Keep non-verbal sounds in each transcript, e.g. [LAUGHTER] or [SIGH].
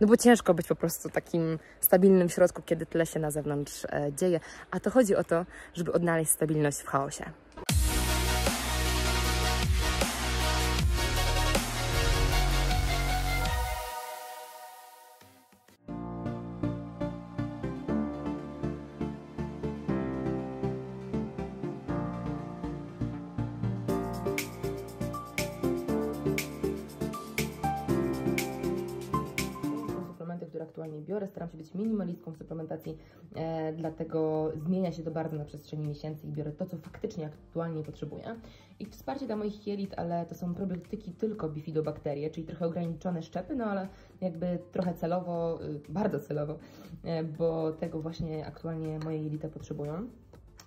no bo ciężko być po prostu takim stabilnym w środku, kiedy tyle się na zewnątrz e, dzieje. A to chodzi o to, żeby odnaleźć stabilność w chaosie. W suplementacji, e, dlatego zmienia się to bardzo na przestrzeni miesięcy i biorę to, co faktycznie aktualnie potrzebuję. I wsparcie dla moich jelit, ale to są probiotyki tylko bifidobakterie, czyli trochę ograniczone szczepy, no ale jakby trochę celowo, y, bardzo celowo, e, bo tego właśnie aktualnie moje jelita potrzebują.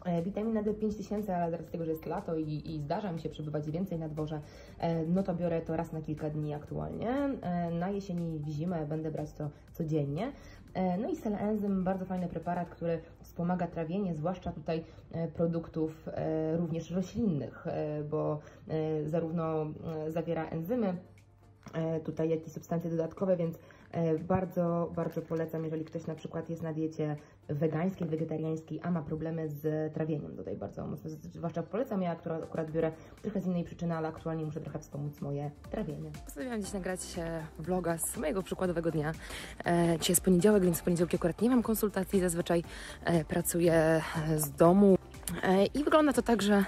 E, Witamina D 5000, ale z tego, że jest lato i, i zdarza mi się przebywać więcej na dworze, e, no to biorę to raz na kilka dni aktualnie. E, Na jesieni i w zimę będę brać to codziennie. E, No i Selenzym, bardzo fajny preparat, który wspomaga trawienie, zwłaszcza tutaj e, produktów e, również roślinnych, bo zarówno zawiera enzymy, tutaj jak i substancje dodatkowe, więc bardzo, bardzo polecam, jeżeli ktoś na przykład jest na diecie wegańskiej, wegetariańskiej, a ma problemy z trawieniem. Tutaj bardzo mocno, zwłaszcza polecam, ja akurat, akurat biorę trochę z innej przyczyny, ale aktualnie muszę trochę wspomóc moje trawienie. Postanowiłam dziś nagrać e, vloga z mojego przykładowego dnia. E, Dzisiaj jest poniedziałek, więc w poniedziałki akurat nie mam konsultacji, zazwyczaj e, pracuję e, z domu. E, I wygląda to tak, że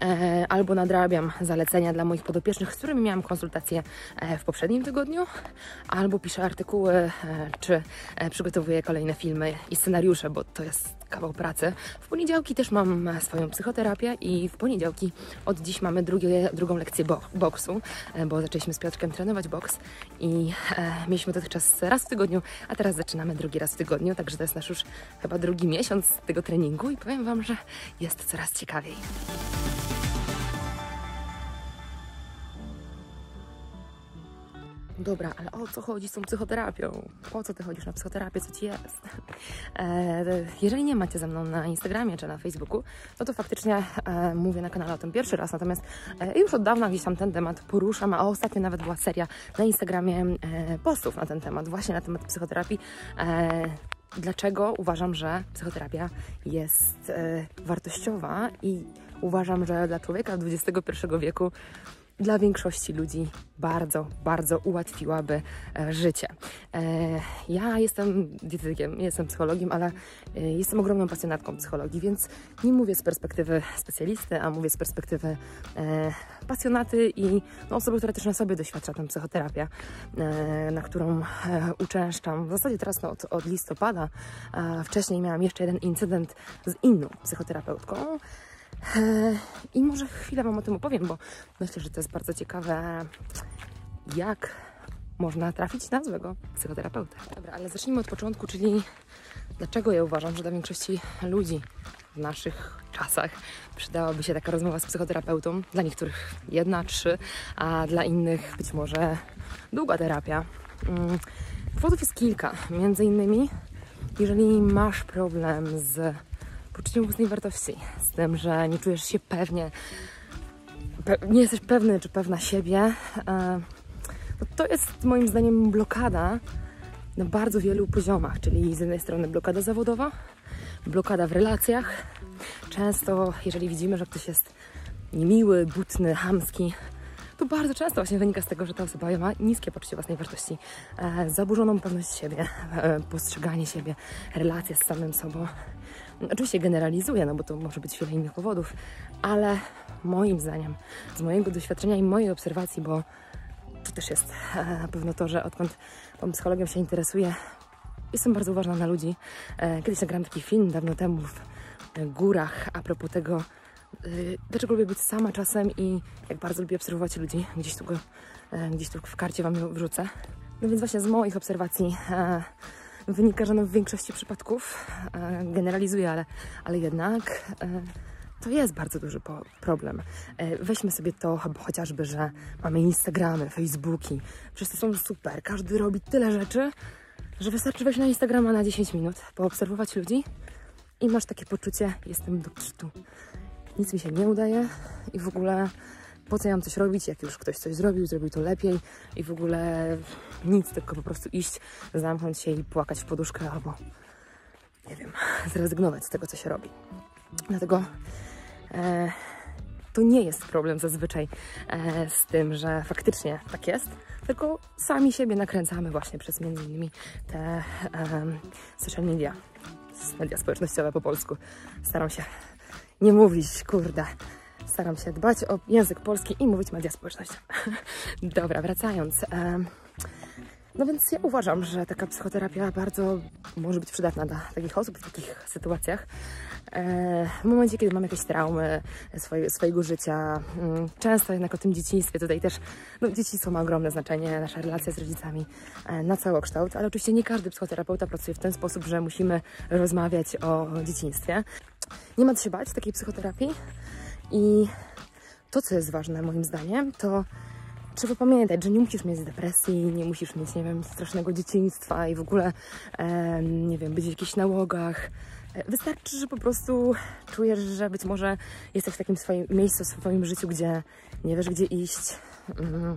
e, albo nadrabiam zalecenia dla moich podopiecznych, z którymi miałam konsultację e, w poprzednim tygodniu, albo piszę artykuły, czy przygotowuję kolejne filmy i scenariusze, bo to jest kawał pracy. W poniedziałki też mam e, swoją psychoterapię i w poniedziałki od dziś mamy drugie, drugą lekcję bo boksu, e, bo zaczęliśmy z Piotrkiem trenować boks i e, mieliśmy dotychczas raz w tygodniu, a teraz zaczynamy drugi raz w tygodniu, także to jest nasz już chyba drugi miesiąc tego treningu i powiem Wam, że jest coraz ciekawiej. Dobra, ale o co chodzi z tą psychoterapią? Po co ty chodzisz na psychoterapię? Co ci jest? E, jeżeli nie macie ze mną na Instagramie czy na Facebooku, no to faktycznie e, mówię na kanale o tym pierwszy raz, natomiast e, już od dawna gdzieś tam ten temat poruszam, a ostatnio nawet była seria na Instagramie e, postów na ten temat, właśnie na temat psychoterapii. E, dlaczego uważam, że psychoterapia jest e, wartościowa i uważam, że dla człowieka XXI wieku dla większości ludzi bardzo, bardzo ułatwiłaby e, życie. E, ja jestem dietetykiem, jestem psychologiem, ale e, jestem ogromną pasjonatką psychologii, więc nie mówię z perspektywy specjalisty, a mówię z perspektywy pasjonaty i no, osoby, która też na sobie doświadcza tę psychoterapię, na którą uczęszczam. W zasadzie teraz no, od, od listopada. Wcześniej miałam jeszcze jeden incydent z inną psychoterapeutką. E, I może chwilę Wam o tym opowiem, bo myślę, że to jest bardzo ciekawe, jak można trafić na złego psychoterapeutę. Dobra, ale zacznijmy od początku, czyli dlaczego ja uważam, że dla większości ludzi w naszych czasach przydałaby się taka rozmowa z psychoterapeutą. Dla niektórych jedna, trzy, a dla innych być może długa terapia. Mm, Powodów jest kilka. Między innymi, jeżeli masz problem z poczuciem własnej wartości, z tym, że nie czujesz się pewnie, pe nie jesteś pewny czy pewna siebie, e, no to jest moim zdaniem blokada na bardzo wielu poziomach, czyli z jednej strony blokada zawodowa, blokada w relacjach. Często, jeżeli widzimy, że ktoś jest niemiły, butny, chamski, to bardzo często właśnie wynika z tego, że ta osoba ma niskie poczucie własnej wartości, e, zaburzoną pewność siebie, e, postrzeganie siebie, relacje z samym sobą. Oczywiście generalizuję, no bo to może być wiele innych powodów, ale moim zdaniem, z mojego doświadczenia i mojej obserwacji, bo to też jest e, na pewno to, że odkąd tą psychologią się interesuję, jestem bardzo uważna na ludzi. E, Kiedyś nagrałam taki film dawno temu w e, górach a propos tego, dlaczego lubię być sama czasem i jak bardzo lubię obserwować ludzi. Gdzieś tu, go, gdzieś tu w karcie Wam wrzucę. No więc właśnie z moich obserwacji wynika, że no w większości przypadków, e, generalizuję, ale, ale jednak e, to jest bardzo duży problem. E, Weźmy sobie to cho- chociażby, że mamy Instagramy, Facebooki. To są super. Każdy robi tyle rzeczy, że wystarczy wejść na Instagrama na 10 minut, poobserwować ludzi i masz takie poczucie, jestem do kitu. Nic mi się nie udaje i w ogóle po co ja mam coś robić, jak już ktoś coś zrobił, zrobił to lepiej i w ogóle nic, tylko po prostu iść, zamknąć się i płakać w poduszkę albo, nie wiem, [LAUGHS] zrezygnować z tego, co się robi. Dlatego e, to nie jest problem zazwyczaj e, z tym, że faktycznie tak jest, tylko sami siebie nakręcamy właśnie przez między innymi te e, social media, media społecznościowe po polsku. Staram się nie mówić, kurde, staram się dbać o język polski i mówić media społecznościowe. [LAUGHS] Dobra, wracając. No więc ja uważam, że taka psychoterapia bardzo może być przydatna dla takich osób w takich sytuacjach. E, w momencie, kiedy mam jakieś traumy swoje, swojego życia, mm, często jednak o tym dzieciństwie, tutaj też no, dzieciństwo ma ogromne znaczenie, nasza relacja z rodzicami e, na całokształt, ale oczywiście nie każdy psychoterapeuta pracuje w ten sposób, że musimy rozmawiać o dzieciństwie. Nie ma co się bać takiej psychoterapii i to, co jest ważne moim zdaniem, to trzeba pamiętać, że nie musisz mieć depresji, nie musisz mieć, nie wiem, strasznego dzieciństwa i w ogóle, e, nie wiem, być w jakichś nałogach. E, wystarczy, że po prostu czujesz, że być może jesteś w takim swoim miejscu w swoim życiu, gdzie nie wiesz, gdzie iść, mm,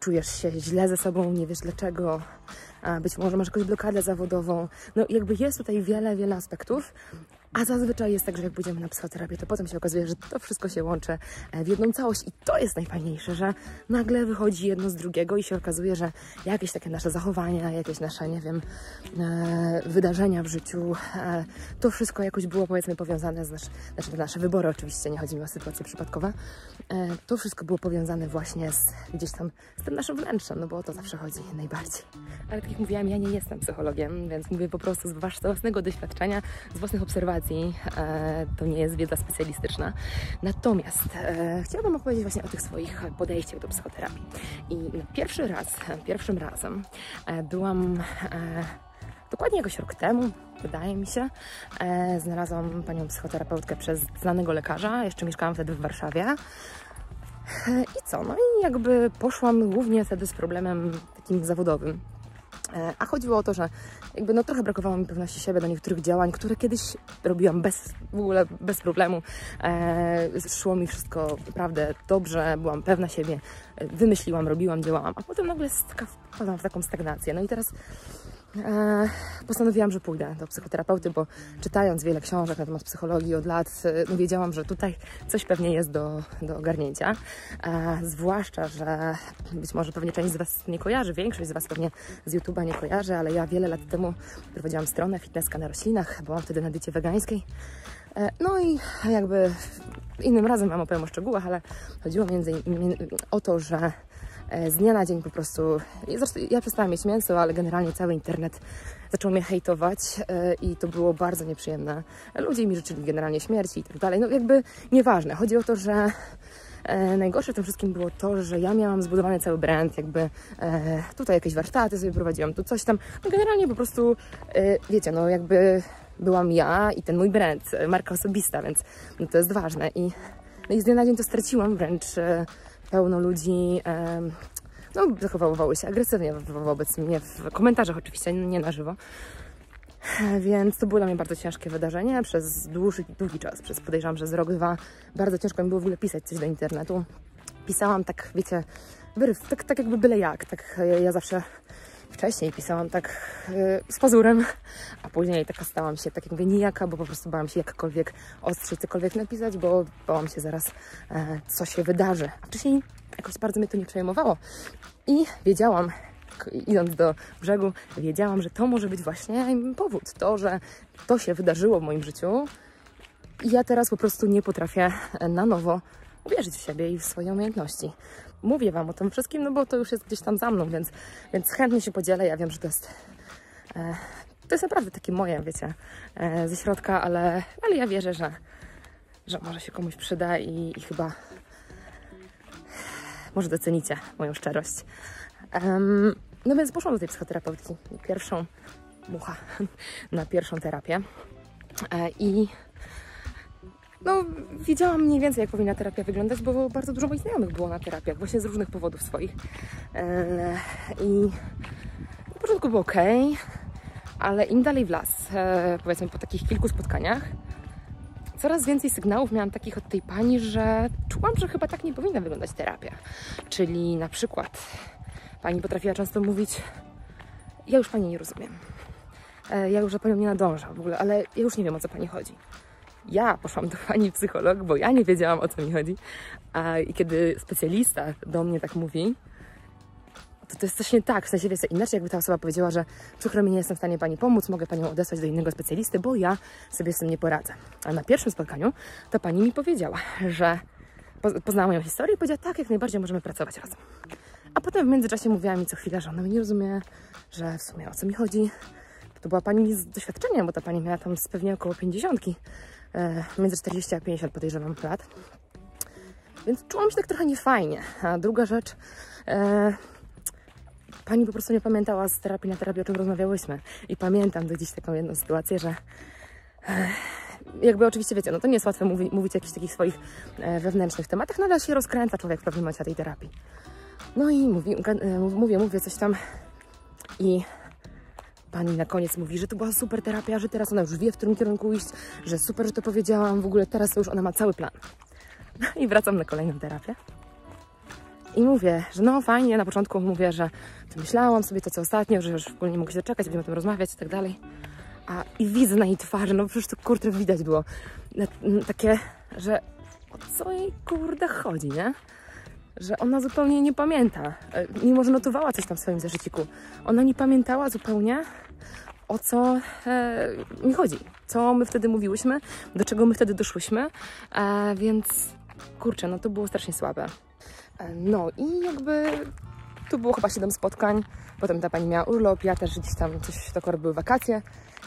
czujesz się źle ze sobą, nie wiesz dlaczego, a być może masz jakąś blokadę zawodową. No jakby jest tutaj wiele, wiele aspektów, a zazwyczaj jest tak, że jak pójdziemy na psychoterapię, to potem się okazuje, że to wszystko się łączy e, w jedną całość i to jest najfajniejsze, że nagle wychodzi jedno z drugiego i się okazuje, że jakieś takie nasze zachowania, jakieś nasze, nie wiem, e, wydarzenia w życiu, e, to wszystko jakoś było powiedzmy powiązane z nasz, znaczy nasze wybory oczywiście, nie chodzi mi o sytuacje przypadkowe, to wszystko było powiązane właśnie z gdzieś tam z tym naszym wnętrzem, no bo o to zawsze chodzi najbardziej. Ale tak jak mówiłam, ja nie jestem psychologiem, więc mówię po prostu z własnego doświadczenia, z własnych obserwacji, E, to nie jest wiedza specjalistyczna. Natomiast e, chciałabym opowiedzieć właśnie o tych swoich podejściach do psychoterapii. I pierwszy raz, pierwszym razem e, byłam dokładnie jakoś rok temu, wydaje mi się, znalazłam panią psychoterapeutkę przez znanego lekarza. Jeszcze mieszkałam wtedy w Warszawie. I co? No i jakby poszłam głównie wtedy z problemem takim zawodowym. E, a chodziło o to, że jakby no trochę brakowało mi pewności siebie do niektórych działań, które kiedyś robiłam bez, w ogóle bez problemu. E, szło mi wszystko naprawdę dobrze, byłam pewna siebie, e, wymyśliłam, robiłam, działałam, a potem nagle wpadłam w taką stagnację. No i teraz postanowiłam, że pójdę do psychoterapeuty, bo czytając wiele książek na temat psychologii od lat, e, no wiedziałam, że tutaj coś pewnie jest do, do ogarnięcia. E, zwłaszcza, że być może pewnie część z Was nie kojarzy, większość z Was pewnie z YouTube'a nie kojarzy, ale ja wiele lat temu prowadziłam stronę Fitnesska na roślinach, byłam wtedy na diecie wegańskiej. No i jakby innym razem Wam opowiem o szczegółach, ale chodziło między innymi o to, że E, z dnia na dzień po prostu. Zresztą ja przestałam mieć mięso, ale generalnie cały internet zaczął mnie hejtować e, i to było bardzo nieprzyjemne. Ludzie mi życzyli generalnie śmierci i tak dalej. No jakby nieważne. Chodzi o to, że E, najgorsze w tym wszystkim było to, że ja miałam zbudowany cały brand, jakby e, tutaj jakieś warsztaty sobie prowadziłam, tu coś tam. No generalnie po prostu, e, wiecie, no jakby byłam ja i ten mój brand, e, marka osobista, więc no to jest ważne. I, no i z dnia na dzień to straciłam wręcz e, pełno ludzi no, zachowywały się agresywnie wobec mnie, w komentarzach oczywiście, nie na żywo. Więc to było dla mnie bardzo ciężkie wydarzenie przez dłuższy, długi czas, przez podejrzewam, że z rok, dwa. Bardzo ciężko mi było w ogóle pisać coś do internetu. Pisałam tak, wiecie, tak, tak jakby byle jak. Tak ja zawsze wcześniej pisałam tak yy, z pazurem, a później taka stałam się, tak jak mówię, nijaka, bo po prostu bałam się jakkolwiek ostrzyć, cokolwiek napisać, bo bałam się zaraz, e, co się wydarzy. A wcześniej jakoś bardzo mnie to nie przejmowało. I wiedziałam, idąc do brzegu, wiedziałam, że to może być właśnie powód. To, że to się wydarzyło w moim życiu i ja teraz po prostu nie potrafię na nowo uwierzyć w siebie i w swoje umiejętności mówię Wam o tym wszystkim, no bo to już jest gdzieś tam za mną, więc, więc chętnie się podzielę. Ja wiem, że to jest, e, to jest naprawdę takie moje, wiecie, e, ze środka, ale, ale ja wierzę, że, że może się komuś przyda i, i chyba może docenicie moją szczerość. Um, no więc poszłam do tej psychoterapeutki, pierwszą mucha [LAUGHS] na pierwszą terapię e, i no, wiedziałam mniej więcej, jak powinna terapia wyglądać, bo bardzo dużo moich znajomych było na terapiach, właśnie z różnych powodów swoich. E, I na początku było ok, ale im dalej w las, e, powiedzmy po takich kilku spotkaniach, coraz więcej sygnałów miałam takich od tej pani, że czułam, że chyba tak nie powinna wyglądać terapia. Czyli na przykład pani potrafiła często mówić: Ja już pani nie rozumiem. E, ja już za panią nie nadążam w ogóle, ale ja już nie wiem o co pani chodzi. Ja poszłam do pani psycholog, bo ja nie wiedziałam o co mi chodzi. A i kiedy specjalista do mnie tak mówi, to to jest coś nie tak. W sensie, wiecie, inaczej jakby ta osoba powiedziała, że przykro mi nie jestem w stanie pani pomóc, mogę panią odesłać do innego specjalisty, bo ja sobie z tym nie poradzę. A na pierwszym spotkaniu to pani mi powiedziała, że poznała moją historię i powiedziała, tak, jak najbardziej możemy pracować razem. A potem w międzyczasie mówiła mi co chwilę, że ona mnie nie rozumie, że w sumie o co mi chodzi. To była pani z doświadczeniem, bo ta pani miała tam pewnie około 50, e, między 40 a 50 podejrzewam lat. Więc czułam się tak trochę niefajnie. A druga rzecz, e, pani po prostu nie pamiętała z terapii na terapię, o czym rozmawiałyśmy. I pamiętam do dziś taką jedną sytuację, że e, jakby oczywiście wiecie, no to nie jest łatwe mówi, mówić o jakichś takich swoich e, wewnętrznych tematach, no ale się rozkręca człowiek w pewnym momencie tej terapii. No i mówi, e, mówię, mówię coś tam i pani na koniec mówi, że to była super terapia, że teraz ona już wie, w którym kierunku iść, że super, że to powiedziałam, w ogóle teraz to już ona ma cały plan. No i wracam na kolejną terapię. I mówię, że no fajnie, na początku mówię, że myślałam sobie to, co ostatnio, że już w ogóle nie mogę się doczekać, będziemy o tym rozmawiać i tak dalej. A i widzę na jej twarzy, no przecież to kurde widać było, takie, że o co jej kurde chodzi, nie? Że ona zupełnie nie pamięta, e, mimo że notowała coś tam w swoim zeszyciku. Ona nie pamiętała zupełnie, o co e, mi chodzi, co my wtedy mówiłyśmy, do czego my wtedy doszłyśmy, e, więc kurczę, no to było strasznie słabe. E, no i jakby tu było chyba 7 spotkań, potem ta pani miała urlop, ja też gdzieś tam coś to były wakacje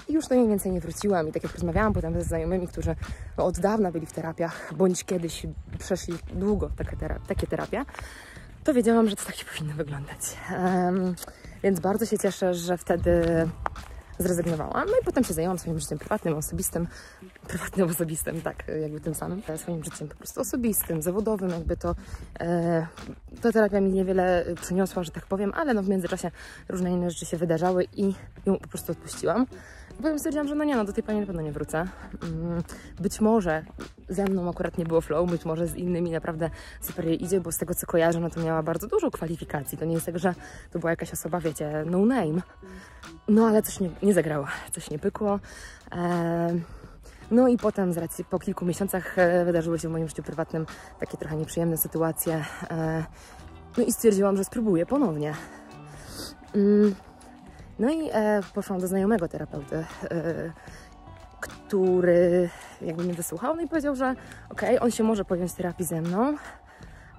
i już do niej więcej nie wróciłam. I tak jak rozmawiałam potem ze znajomymi, którzy no, od dawna byli w terapiach, bądź kiedyś przeszli długo takie, terapie, takie terapie to wiedziałam, że to tak powinno wyglądać. Um, więc bardzo się cieszę, że wtedy zrezygnowałam. No i potem się zajęłam swoim życiem prywatnym, osobistym. Prywatnym, osobistym, tak, jakby tym samym. Swoim życiem po prostu osobistym, zawodowym, jakby to e, ta terapia mi niewiele przyniosła, że tak powiem, ale no w międzyczasie różne inne rzeczy się wydarzały i ją po prostu odpuściłam. Potem stwierdziłam, że no nie, no do tej pani na pewno nie wrócę. Mm, być może ze mną akurat nie było flow, być może z innymi naprawdę super jej idzie, bo z tego co kojarzę, no to miała bardzo dużo kwalifikacji. To nie jest tak, że to była jakaś osoba, wiecie, no name. No ale coś nie, nie zagrało, coś nie pykło. Eee, no i potem z racji po kilku miesiącach e, wydarzyły się w moim życiu prywatnym takie trochę nieprzyjemne sytuacje. E, no i stwierdziłam, że spróbuję ponownie. Mm, no i e, poszłam do znajomego terapeuty, e, który jakby mnie wysłuchał no i powiedział, że okej, okay, on się może podjąć terapii ze mną,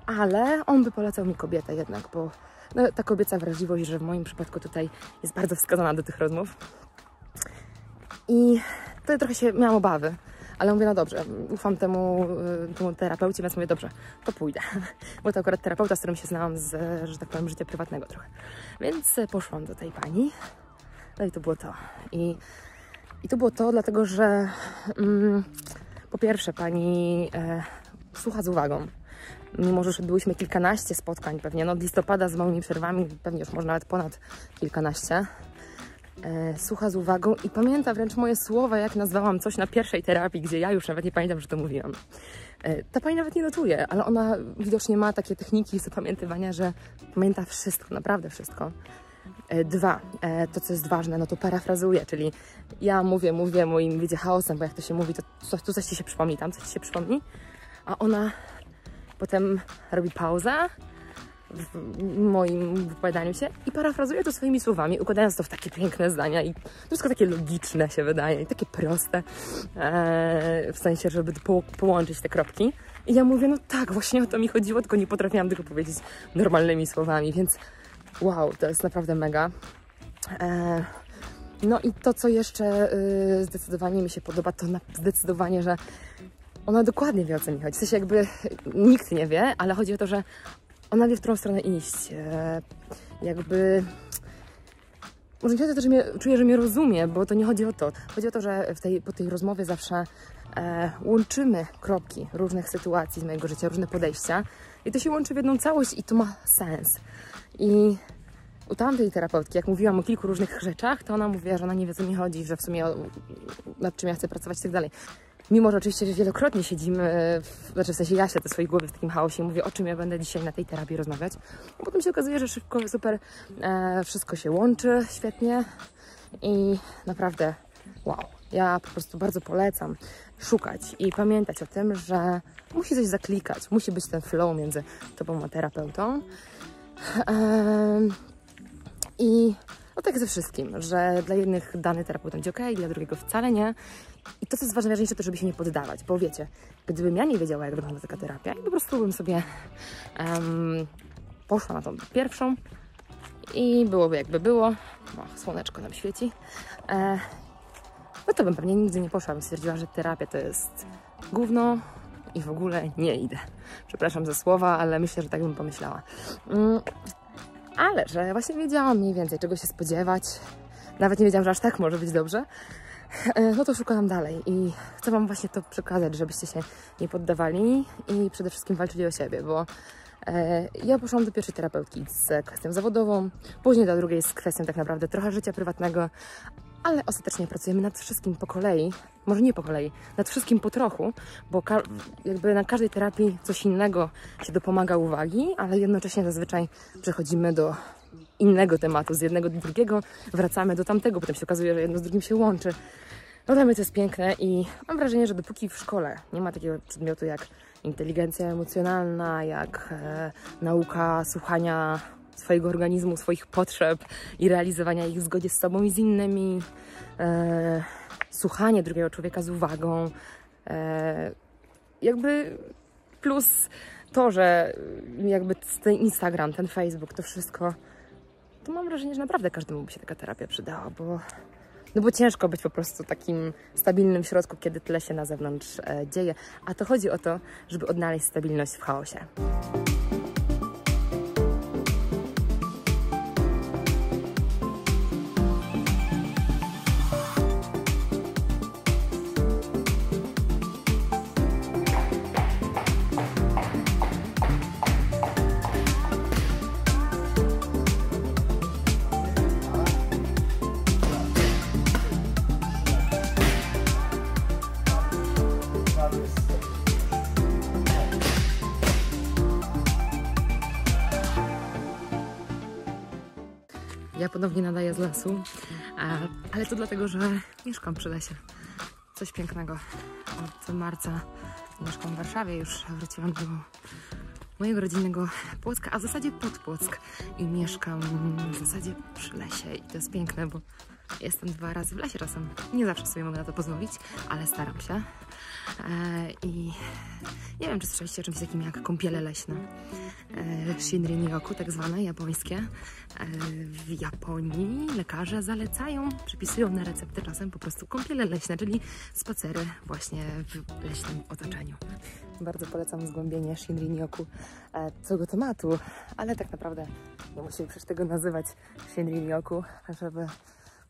ale on by polecał mi kobietę jednak, bo no, ta kobieca wrażliwość, że w moim przypadku tutaj jest bardzo wskazana do tych rozmów. I wtedy trochę się miałam obawy, ale mówię, no dobrze, ufam temu, y, temu terapeucie, więc mówię, dobrze, to pójdę. [LAUGHS] Bo to akurat terapeuta, z którym się znałam z, że tak powiem, życia prywatnego trochę. Więc poszłam do tej pani. No i to było to. I, i to było to, dlatego że mm, po pierwsze pani e, słucha z uwagą. Mimo, że już odbyłyśmy kilkanaście spotkań pewnie, no od listopada z małymi przerwami, pewnie już może nawet ponad kilkanaście e, słucha z uwagą i pamięta wręcz moje słowa, jak nazwałam coś na pierwszej terapii, gdzie ja już nawet nie pamiętam, że to mówiłam. E, ta pani nawet nie notuje, ale ona widocznie ma takie techniki zapamiętywania, że pamięta wszystko, naprawdę wszystko. E, dwa, to co jest ważne, no to parafrazuję, czyli ja mówię, mówię moim wiecie chaosem, bo jak to się mówi, to coś, tu coś ci się przypomni, tam coś ci się przypomni, a ona potem robi pauzę, w moim wypowiadaniu się i parafrazuję to swoimi słowami, układając to w takie piękne zdania i wszystko takie logiczne się wydaje i takie proste, e, w sensie, żeby po, połączyć te kropki. I ja mówię, no tak, właśnie o to mi chodziło, tylko nie potrafiłam tego powiedzieć normalnymi słowami, więc wow, to jest naprawdę mega. E, no i to, co jeszcze y, zdecydowanie mi się podoba, to zdecydowanie, że ona dokładnie wie, o co mi chodzi. W sensie jakby nikt nie wie, ale chodzi o to, że ona wie, w którą stronę iść. E, jakby... Może nie chodzi o to, że mnie, czuję, że mnie rozumie, bo to nie chodzi o to. Chodzi o to, że w tej, po tej rozmowie zawsze e, łączymy kropki różnych sytuacji z mojego życia, różne podejścia i to się łączy w jedną całość i to ma sens. I u tamtej terapeutki, jak mówiłam o kilku różnych rzeczach, to ona mówiła, że ona nie wie, co mi chodzi, że w sumie nad czym ja chcę pracować i tak dalej. Mimo, że oczywiście wielokrotnie siedzimy, w, znaczy w sensie ja siedzę w swojej głowie w takim chaosie i mówię, o czym ja będę dzisiaj na tej terapii rozmawiać. A potem się okazuje, że szybko, super, e, wszystko się łączy świetnie i naprawdę wow. Ja po prostu bardzo polecam szukać i pamiętać o tym, że musi coś zaklikać, musi być ten flow między tobą a terapeutą. I no tak ze wszystkim, że dla jednych dany terapeuta będzie ok, dla drugiego wcale nie. I to, co jest ważniejsze, to żeby się nie poddawać, bo wiecie, gdybym ja nie wiedziała, jak wygląda taka terapia i po prostu bym sobie um, poszła na tą pierwszą i byłoby jakby było, o, słoneczko nam świeci, e, no to bym pewnie nigdy nie poszła, bym stwierdziła, że terapia to jest gówno i w ogóle nie idę. Przepraszam za słowa, ale myślę, że tak bym pomyślała. Mm, ale, że właśnie wiedziałam mniej więcej, czego się spodziewać, nawet nie wiedziałam, że aż tak może być dobrze, no to szukam dalej i chcę Wam właśnie to przekazać, żebyście się nie poddawali i przede wszystkim walczyli o siebie, bo e, ja poszłam do pierwszej terapeutki z kwestią zawodową, później do drugiej z kwestią tak naprawdę trochę życia prywatnego, ale ostatecznie pracujemy nad wszystkim po kolei, może nie po kolei, nad wszystkim po trochu, bo jakby na każdej terapii coś innego się dopomaga uwagi, ale jednocześnie zazwyczaj przechodzimy do innego tematu, z jednego do drugiego, wracamy do tamtego, potem się okazuje, że jedno z drugim się łączy. No dla mnie to jest piękne i mam wrażenie, że dopóki w szkole nie ma takiego przedmiotu jak inteligencja emocjonalna, jak e, nauka słuchania swojego organizmu, swoich potrzeb i realizowania ich w zgodzie z sobą i z innymi, e, słuchanie drugiego człowieka z uwagą, e, jakby plus to, że jakby ten Instagram, ten Facebook, to wszystko, to mam wrażenie, że naprawdę każdemu by się taka terapia przydała, bo no bo ciężko być po prostu takim stabilnym w środku, kiedy tyle się na zewnątrz e, dzieje. A to chodzi o to, żeby odnaleźć stabilność w chaosie. Ponownie nadaję z lasu, ale to dlatego, że mieszkam przy lesie. Coś pięknego. Od marca mieszkam w Warszawie, już wróciłam do mojego rodzinnego Płocka, a w zasadzie pod Płock i mieszkam w zasadzie przy lesie i to jest piękne, bo jestem dwa razy w lesie czasem. Nie zawsze sobie mogę na to pozwolić, ale staram się. E, I nie wiem, czy słyszeliście o czymś takim jak kąpiele leśne. E, Shinrin-yoku, tak zwane, japońskie. E, w Japonii lekarze zalecają, przepisują na receptę czasem po prostu kąpiele leśne, czyli spacery właśnie w leśnym otoczeniu. Bardzo polecam zgłębienie Shinrin-yoku tego tematu, ale tak naprawdę nie musimy przecież tego nazywać Shinrin-yoku, żeby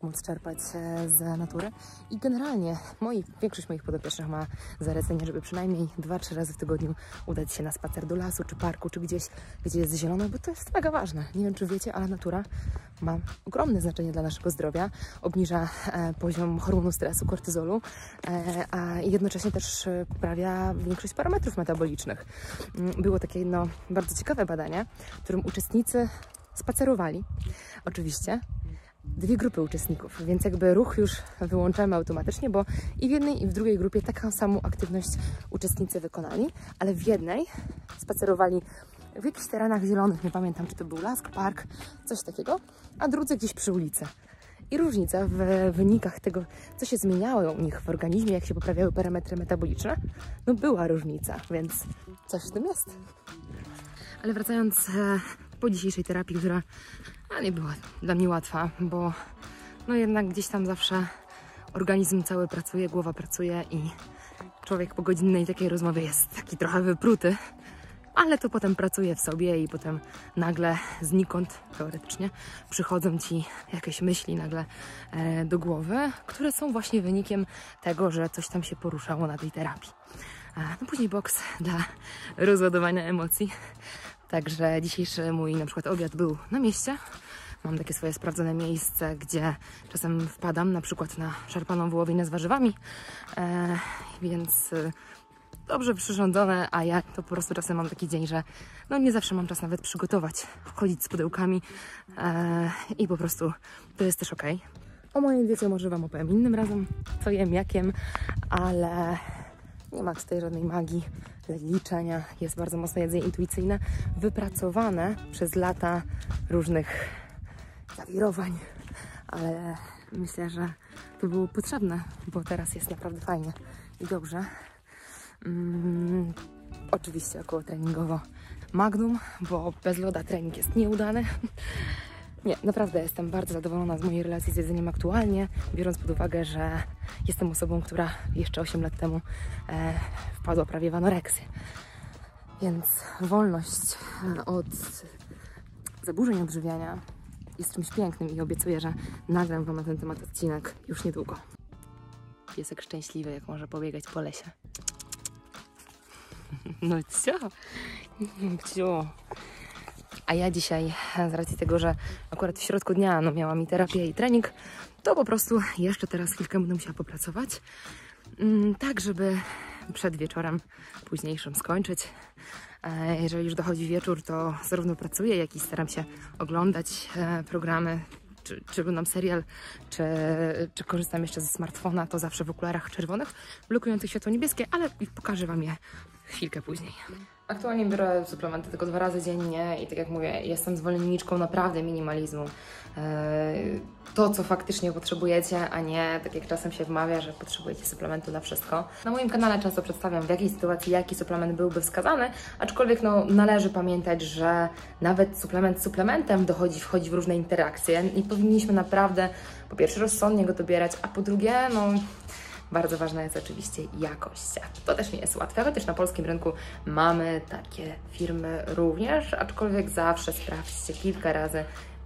móc czerpać z natury. I generalnie moi, większość moich podopiecznych ma zalecenie, żeby przynajmniej 2-3 razy w tygodniu udać się na spacer do lasu, czy parku, czy gdzieś, gdzie jest zielono, bo to jest mega ważne. Nie wiem, czy wiecie, ale natura ma ogromne znaczenie dla naszego zdrowia. Obniża e, poziom hormonu stresu, kortyzolu, e, a jednocześnie też e, poprawia większość parametrów metabolicznych. Mm, było takie jedno bardzo ciekawe badanie, w którym uczestnicy spacerowali, oczywiście, dwie grupy uczestników, więc jakby ruch już wyłączamy automatycznie, bo i w jednej, i w drugiej grupie taką samą aktywność uczestnicy wykonali, ale w jednej spacerowali w jakichś terenach zielonych, nie pamiętam, czy to był lask, park, coś takiego, a drudzy gdzieś przy ulicy. I różnica w wynikach tego, co się zmieniało u nich w organizmie, jak się poprawiały parametry metaboliczne, no była różnica, więc coś w tym jest. Ale wracając e, po dzisiejszej terapii, która nie była dla mnie łatwa, bo no jednak gdzieś tam zawsze organizm cały pracuje, głowa pracuje i człowiek po godzinnej takiej rozmowie jest taki trochę wypruty, ale to potem pracuje w sobie i potem nagle znikąd, teoretycznie, przychodzą ci jakieś myśli nagle e, do głowy, które są właśnie wynikiem tego, że coś tam się poruszało na tej terapii. No później boks dla rozładowania emocji. Także dzisiejszy mój na przykład obiad był na mieście, mam takie swoje sprawdzone miejsce, gdzie czasem wpadam na przykład na szarpaną wołowinę z warzywami, e, więc e, dobrze przyrządzone, a ja to po prostu czasem mam taki dzień, że no nie zawsze mam czas nawet przygotować, wchodzić z pudełkami e, i po prostu to jest też ok. O mojej diecie może Wam opowiem innym razem, co jem, jak jem, ale nie ma tutaj żadnej magii, liczenia. Jest bardzo mocno jedzenie intuicyjne, wypracowane przez lata różnych zawirowań, ale myślę, że to było potrzebne, bo teraz jest naprawdę fajnie i dobrze. Mm, oczywiście około treningowo Magnum, bo bez loda trening jest nieudany. Nie, naprawdę jestem bardzo zadowolona z mojej relacji z jedzeniem aktualnie, biorąc pod uwagę, że jestem osobą, która jeszcze 8 lat temu e, wpadła prawie w anoreksję. Więc wolność e, od zaburzeń odżywiania jest czymś pięknym i obiecuję, że nagram Wam na ten temat odcinek już niedługo. Piesek szczęśliwy, jak może pobiegać po lesie. [LAUGHS] No co? [LAUGHS] Co? A ja dzisiaj, z racji tego, że akurat w środku dnia no, miałam i terapię i trening, to po prostu jeszcze teraz chwilkę będę musiała popracować, mm, tak żeby przed wieczorem późniejszym skończyć. E, jeżeli już dochodzi wieczór, to zarówno pracuję, jak i staram się oglądać e, programy, czy, czy oglądam serial, czy, czy korzystam jeszcze ze smartfona, to zawsze w okularach czerwonych, blokujących światło niebieskie, ale pokażę Wam je chwilkę później. Aktualnie biorę suplementy tylko dwa razy dziennie i tak jak mówię, jestem zwolenniczką naprawdę minimalizmu. E, to, co faktycznie potrzebujecie, a nie tak jak czasem się wmawia, że potrzebujecie suplementu na wszystko. Na moim kanale często przedstawiam, w jakiej sytuacji jaki suplement byłby wskazany, aczkolwiek no, należy pamiętać, że nawet suplement z suplementem dochodzi, wchodzi w różne interakcje i powinniśmy naprawdę po pierwsze rozsądnie go dobierać, a po drugie, no bardzo ważna jest oczywiście jakość. To też nie jest łatwe, chociaż na polskim rynku mamy takie firmy również, aczkolwiek zawsze sprawdźcie kilka razy,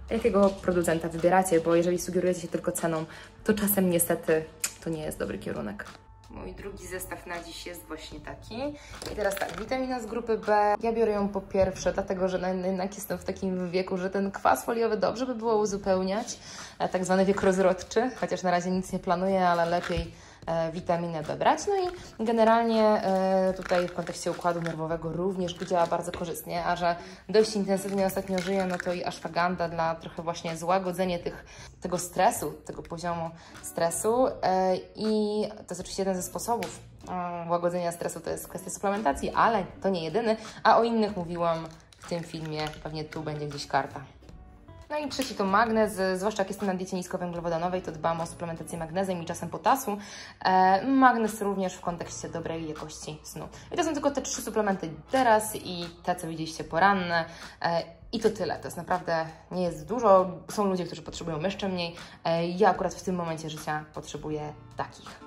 jakiego producenta wybieracie, bo jeżeli sugerujecie się tylko ceną, to czasem niestety to nie jest dobry kierunek. Mój drugi zestaw na dziś jest właśnie taki. I teraz tak, witamina z grupy B. Ja biorę ją po pierwsze, dlatego że jednak jestem w takim wieku, że ten kwas foliowy dobrze by było uzupełniać. E, tak zwany wiek rozrodczy, chociaż na razie nic nie planuję, ale lepiej witaminę B brać. No i generalnie e, tutaj w kontekście układu nerwowego również działa bardzo korzystnie, a że dość intensywnie ostatnio żyję, no to i ashwagandha dla trochę właśnie złagodzenia tych, tego stresu, tego poziomu stresu e, i to jest oczywiście jeden ze sposobów łagodzenia stresu, to jest kwestia suplementacji, ale to nie jedyny, a o innych mówiłam w tym filmie, pewnie tu będzie gdzieś karta. No i trzeci to magnez, zwłaszcza jak jestem na diecie niskowęglowodanowej, to dbam o suplementację magnezem i czasem potasu. E, magnez również w kontekście dobrej jakości snu. I to są tylko te trzy suplementy teraz i te, co widzieliście poranne. E, I to tyle. To jest naprawdę nie jest dużo. Są ludzie, którzy potrzebują jeszcze mniej. E, ja akurat w tym momencie życia potrzebuję takich.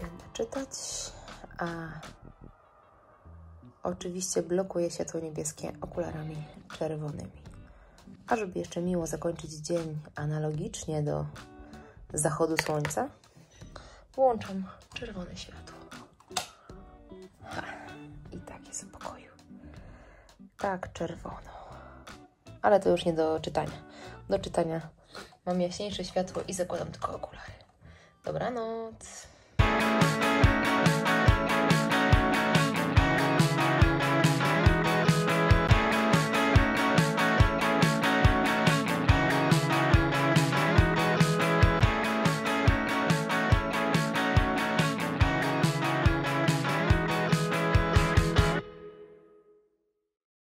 Będę czytać. A Oczywiście blokuje się to niebieskie okularami czerwonymi. A żeby jeszcze miło zakończyć dzień analogicznie do zachodu słońca, włączam czerwone światło. Ha, I tak jest w pokoju. Tak czerwono. Ale to już nie do czytania. Do czytania mam jaśniejsze światło i zakładam tylko okulary. Dobranoc.